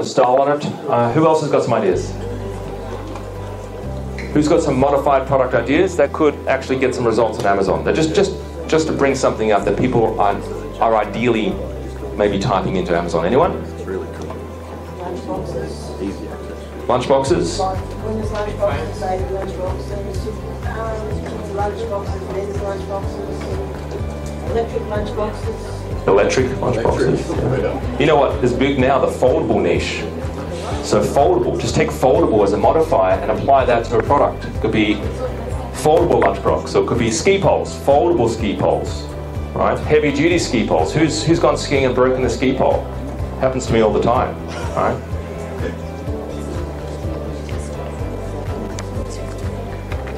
a style on it. Uh, who else has got some ideas? Who's got some modified product ideas that could actually get some results on Amazon? That just just just to bring something up that people are are ideally maybe typing into Amazon. Anyone? Really cool. Lunchboxes. Easy. Lunchboxes. Women's lunchboxes, baby lunchboxes, um, lunchboxes, lunchboxes, electric lunchboxes. Electric lunchboxes. You know what is big now? The foldable niche. So foldable, just take foldable as a modifier and apply that to a product. It could be foldable lunchbox, so it could be ski poles, foldable ski poles, right? Heavy duty ski poles. Who's who's gone skiing and broken the ski pole? Happens to me all the time, right?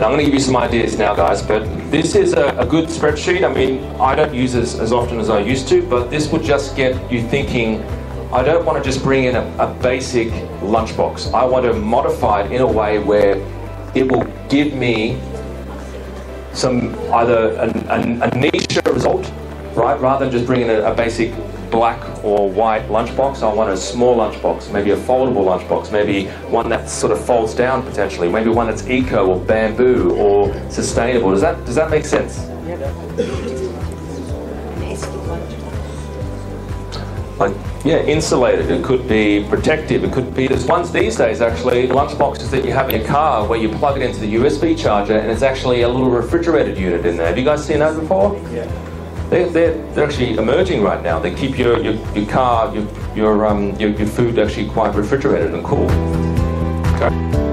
I'm going to give you some ideas now, guys, but this is a, a good spreadsheet. I mean, I don't use this as often as I used to, but this would just get you thinking, I don't want to just bring in a, a basic lunchbox. I want to modify it in a way where it will give me some either a niche result, right? Rather than just bringing a, a basic black or white lunchbox, I want a small lunchbox, maybe a foldable lunchbox, maybe one that sort of folds down potentially, maybe one that's eco or bamboo or sustainable. Does that does that make sense? Like yeah, insulated. It could be protective. It could be there's ones these days actually lunchboxes that you have in your car where you plug it into the USB charger and it's actually a little refrigerated unit in there. Have you guys seen that before? Yeah. They're, they're, they're actually emerging right now. They keep your, your, your car, your, your, um, your, your food actually quite refrigerated and cool. Okay.